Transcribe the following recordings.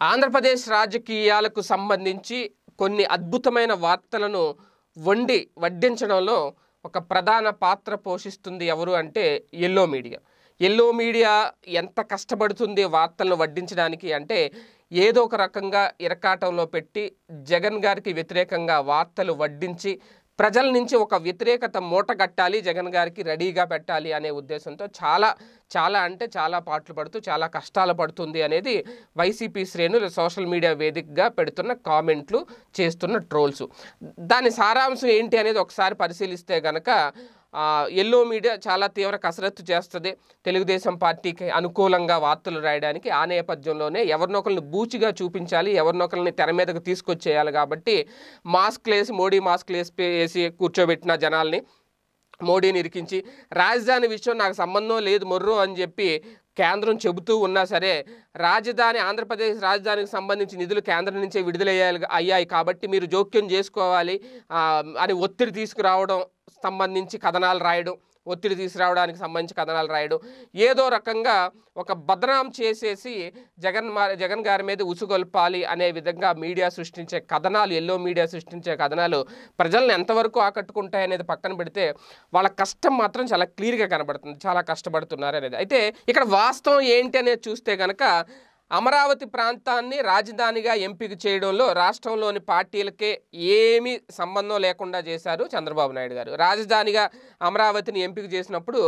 ఆంధ్రప్రదేశ్ రాజకీయాలకు సంబంధించి కొన్ని అద్భుతమైన వార్తలను వండి వడ్డించడంలో ఒక ప్రధాన పాత్ర పోషిస్తుంది ఎవరు అంటే ఎల్లో మీడియా. ఎల్లో మీడియా ఎంత కష్టపడుతుంది వార్తలను వడ్డించడానికి అంటే ఏదో ఒక రకంగా ఇరకాటంలో పెట్టి జగన్ గారికి వ్యతిరేకంగా వార్తలు వడ్డించి ప్రజల నుంచి ఒక వ్యతిరేకత మూటగట్టాలి జగన్ గారికి రెడీగా పెట్టాలి అనే ఉద్దేశంతో చాలా చాలా అంటే చాలా పాటలు పడుతూ చాలా కష్టాలు పడుతుంది అనేది వైసీపీ శ్రేణులు సోషల్ మీడియా వేదికగా పెడుతున్న కామెంట్లు చేస్తున్న ట్రోల్స్. దాని సారాంశం ఏంటి అనేది ఒకసారి పరిశీలిస్తే గనక ఎల్లో మీడియా చాలా తీవ్ర కసరత్తు చేస్తుంది. తెలుగుదేశం పార్టీకి అనుకూలంగా వార్తలు రాయడానికి ఆ నేపథ్యంలోనే ఎవరినొకరిని బూచిగా చూపించాలి ఎవరినొకరిని తెర మీదకు తీసుకొచ్చేయాలి కాబట్టి మాస్క్లు వేసి మోడీ మాస్క్లు వేసి వేసి కూర్చోబెట్టిన జనాల్ని మోడీని ఇరికించి రాజధాని విషయం నాకు సంబంధం లేదు మొర్రు అని చెప్పి కేంద్రం చెబుతూ ఉన్నా సరే రాజధాని ఆంధ్రప్రదేశ్ రాజధానికి సంబంధించి నిధులు కేంద్రం నుంచే విడుదలయ్యాయి అయ్యాయి కాబట్టి మీరు జోక్యం చేసుకోవాలి అని ఒత్తిడి తీసుకురావడం సంబంధించి కథనాలు రాయడం ఒత్తిడి తీసుకురావడానికి సంబంధించి కథనాలు రాయడం. ఏదో రకంగా ఒక బదనాం చేసేసి జగన్ జగన్ గారి మీద ఉసుగొల్పాలి అనే విధంగా మీడియా సృష్టించే కథనాలు ఎల్లో మీడియా సృష్టించే కథనాలు ప్రజలను ఎంతవరకు ఆకట్టుకుంటాయి అనేది పక్కన పెడితే వాళ్ళ కష్టం మాత్రం చాలా క్లియర్గా కనబడుతుంది చాలా కష్టపడుతున్నారు అనేది. అయితే ఇక్కడ వాస్తవం ఏంటి అనేది చూస్తే కనుక అమరావతి ప్రాంతాన్ని రాజధానిగా ఎంపిక చేయడంలో రాష్ట్రంలోని పార్టీలకే ఏమీ సంబంధం లేకుండా చేశారు చంద్రబాబు నాయుడు గారు. రాజధానిగా అమరావతిని ఎంపిక చేసినప్పుడు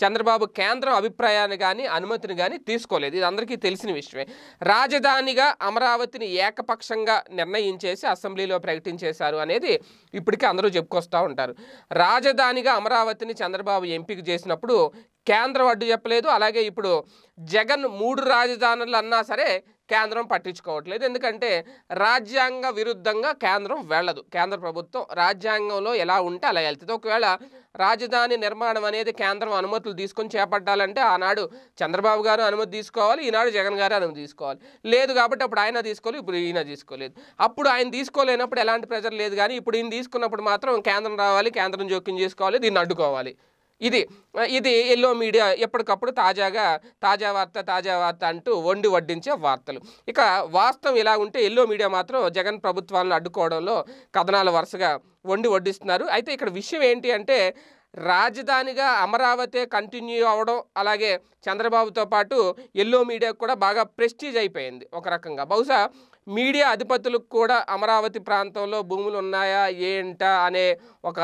చంద్రబాబు కేంద్రం అభిప్రాయాన్ని కానీ అనుమతిని కానీ తీసుకోలేదు. ఇది అందరికీ తెలిసిన విషయమే. రాజధానిగా అమరావతిని ఏకపక్షంగా నిర్ణయించేసి అసెంబ్లీలో ప్రకటించేశారు అనేది ఇప్పటికీ అందరూ చెప్పుకొస్తూ ఉంటారు. రాజధానిగా అమరావతిని చంద్రబాబు ఎంపిక చేసినప్పుడు కేంద్రం అడ్డు చెప్పలేదు. అలాగే ఇప్పుడు జగన్ మూడు రాజధానులు అన్నా సరే కేంద్రం పట్టించుకోవట్లేదు. ఎందుకంటే రాజ్యాంగ విరుద్ధంగా కేంద్రం వెళ్ళదు. కేంద్ర ప్రభుత్వం రాజ్యాంగంలో ఎలా ఉంటే అలా వెళ్తుంది. ఒకవేళ రాజధాని నిర్మాణం అనేది కేంద్రం అనుమతులు తీసుకొని చేపట్టాలంటే ఆనాడు చంద్రబాబు గారు అనుమతి తీసుకోవాలి ఈనాడు జగన్ గారు అనుమతి తీసుకోవాలి. లేదు కాబట్టి అప్పుడు ఆయన తీసుకోలేదు ఇప్పుడు ఈయన తీసుకోలేదు. అప్పుడు ఆయన తీసుకోలేనప్పుడు ఎలాంటి ప్రెజర్ లేదు కానీ ఇప్పుడు ఈయన తీసుకున్నప్పుడు మాత్రం కేంద్రం రావాలి కేంద్రం జోక్యం చేసుకోవాలి దీన్ని అడ్డుకోవాలి. ఇది ఇది ఎల్లో మీడియా ఎప్పటికప్పుడు తాజాగా తాజా వార్త తాజా వార్త అంటూ వండి వడ్డించే వార్తలు. ఇక వాస్తవం ఇలా ఉంటే ఎల్లో మీడియా మాత్రం జగన్ ప్రభుత్వాలను అడ్డుకోవడంలో కథనాలు వరుసగా వండి వడ్డిస్తున్నారు. అయితే ఇక్కడ విషయం ఏంటి అంటే రాజధానిగా అమరావతి కంటిన్యూ అవ్వడం అలాగే చంద్రబాబుతో పాటు ఎల్లో మీడియాకు కూడా బాగా ప్రెస్టీజ్ అయిపోయింది ఒక రకంగా. బహుశా మీడియా అధిపతులకు కూడా అమరావతి ప్రాంతంలో భూములు ఉన్నాయా ఏంటా అనే ఒక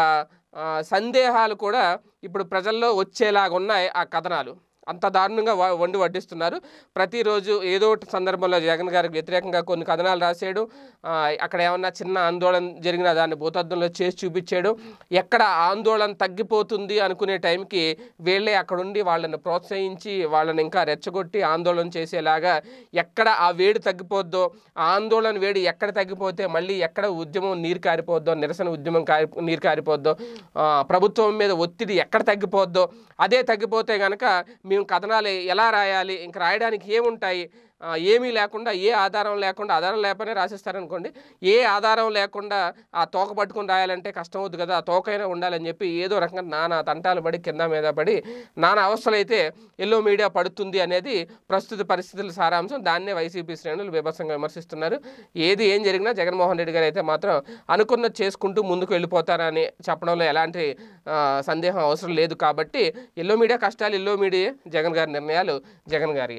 సందేహాలు కూడా ఇప్పుడు ప్రజల్లో వచ్చేలాగా ఉన్నాయి ఆ కథనాలు. అంత దారుణంగా వండి వడ్డిస్తున్నారు. ప్రతిరోజు ఏదో ఒకటి సందర్భంలో జగన్ గారికి వ్యతిరేకంగా కొన్ని కథనాలు రాసేయడం అక్కడ ఏమన్నా చిన్న ఆందోళన జరిగిన దాన్ని భూతద్దంలో చేసి చూపించాడు. ఎక్కడ ఆందోళన తగ్గిపోతుంది అనుకునే టైంకి వీళ్ళే అక్కడుండి వాళ్ళని ప్రోత్సహించి వాళ్ళని ఇంకా రెచ్చగొట్టి ఆందోళన చేసేలాగా ఎక్కడ ఆ వేడి తగ్గిపోద్దో ఆ ఆందోళన వేడి ఎక్కడ తగ్గిపోతే మళ్ళీ ఎక్కడ ఉద్యమం నీరు కారిపోద్దో నిరసన ఉద్యమం కారి నీరు కారిపోద్దో ప్రభుత్వం మీద ఒత్తిడి ఎక్కడ తగ్గిపోద్దో అదే తగ్గిపోతే కనుక మీ మేము కథనాలు ఎలా రాయాలి ఇంకా రాయడానికి ఏముంటాయి ఏమీ లేకుండా ఏ ఆధారం లేకుండా ఆధారం లేకపోయినా రాసిస్తారనుకోండి ఏ ఆధారం లేకుండా ఆ తోక పట్టుకుని రాయాలంటే కష్టం అవుతుంది కదా ఆ తోకైనా ఉండాలని చెప్పి ఏదో రకంగా నానా తంటాలు పడి కింద మీద పడి నానా అవస్థలైతే ఎల్లో మీడియా పడుతుంది అనేది ప్రస్తుత పరిస్థితుల సారాంశం. దాన్నే వైసీపీ శ్రేణులు విభత్సంగా విమర్శిస్తున్నారు. ఏది ఏం జరిగినా జగన్మోహన్ రెడ్డి గారు అయితే మాత్రం అనుకున్నది చేసుకుంటూ ముందుకు వెళ్ళిపోతారని చెప్పడంలో ఎలాంటి సందేహం అవసరం లేదు. కాబట్టి ఎల్లో మీడియా కష్టాలు ఎల్లో మీడియా జగన్ గారి నిర్ణయాలు జగన్ గారి.